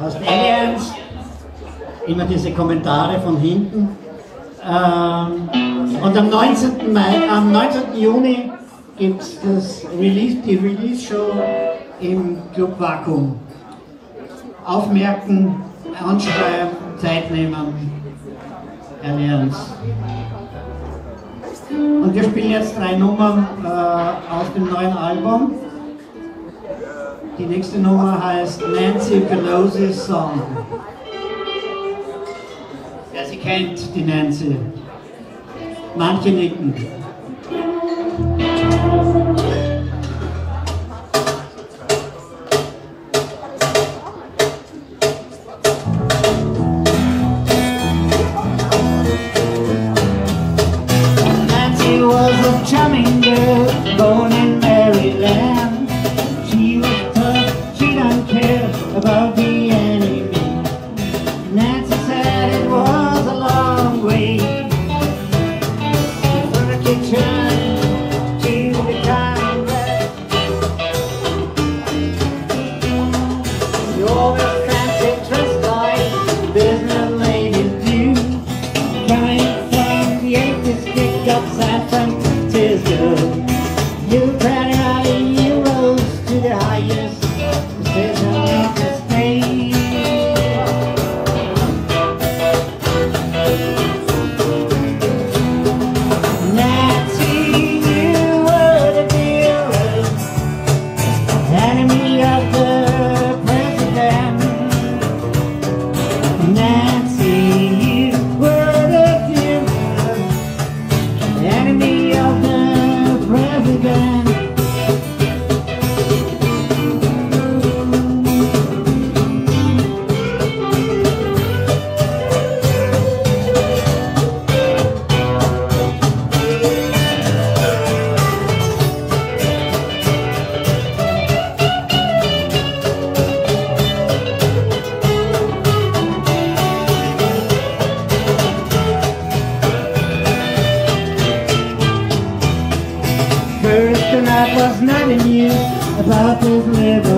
Hast Aliens, immer diese Kommentare von hinten. Ähm, und am 19. Mai, am 19. Juni gibt es das Release, die Release Show im Club Vakuum. Aufmerken, anschreiben, Zeit nehmen, erlernen. Und wir spielen jetzt drei Nummern äh, aus dem neuen Album. Die nächste Nummer heißt Nancy Pelosi's Song. Wer sie kennt, die Nancy. Manche nicken. enemy. познание, потухло